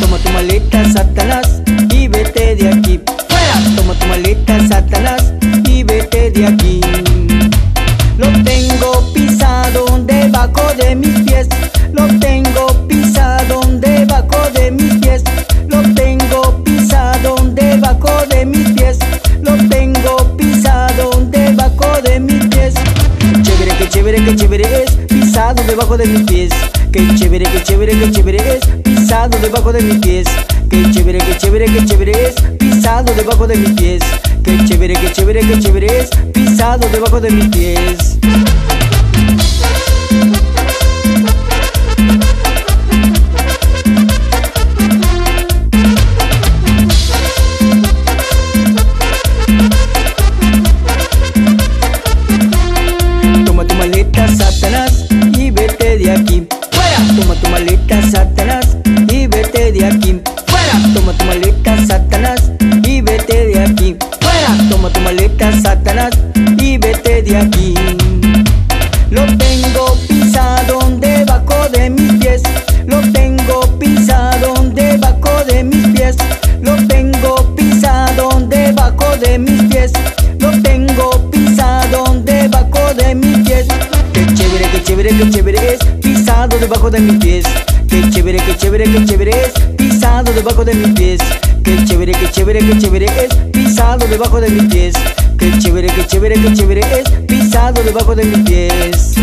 Toma tu maleta, Satanás, y vete de aquí. ¡Fuera! Toma tu maleta, Satanás, y vete de aquí. Lo tengo pisado debajo de mis pies. Lo tengo pisado debajo de mis pies. Lo tengo pisado debajo de mis pies. Lo tengo pisado debajo de mis pies. Qué chévere, qué chévere, qué chévere es pisado debajo de mis pies. Qué chévere, qué chévere, qué chévere pisado debajo de mis pies. Que chévere, que chévere, que chévere es pisado debajo de mis pies. Que chévere, que chévere, que chévere es pisado debajo de mis pies. Aquí. ¡Fuera! Toma tu maleta, Satanás, y vete de aquí. ¡Fuera! Toma tu maleta, Satanás, y vete de aquí. Lo tengo pisado debajo de mis pies. Lo tengo pisado debajo de mis pies. Lo tengo pisado debajo de mis pies. Lo tengo pisado debajo de mis pies. Qué chévere, qué chévere, qué chévere es pisado debajo de mis pies. Qué chévere, qué chévere, qué chévere es pisado debajo de mis pies. Qué chévere, qué chévere, qué chévere es pisado debajo de mis pies. Qué chévere, qué chévere, qué chévere es pisado debajo de mis pies.